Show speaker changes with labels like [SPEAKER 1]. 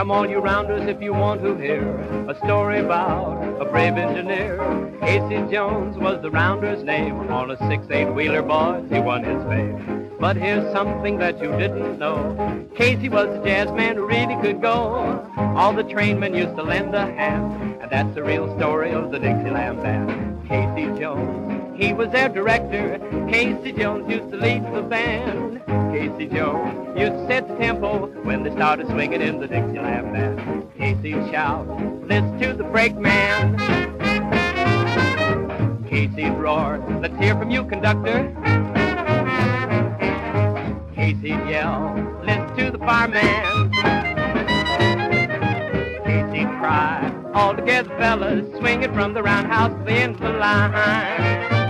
[SPEAKER 1] Come all you rounders if you want to hear a story about a brave engineer. Casey Jones was the rounder's name. On a six-eight wheeler, boys, he won his fame. But here's something that you didn't know. Casey was a jazz man who really could go. All the trainmen used to lend a hand, and that's the real story of the Dixieland Band. Casey Jones, he was their director. Casey Jones used to lead the band. Casey Joe. You set the tempo when they started swinging in the Dixieland Band. Casey shout, listen to the brakeman. Casey'd roar, let's hear from you, conductor. Casey'd yell, listen to the fireman. Casey'd cry, all together fellas, swinging from the roundhouse to the end of the line.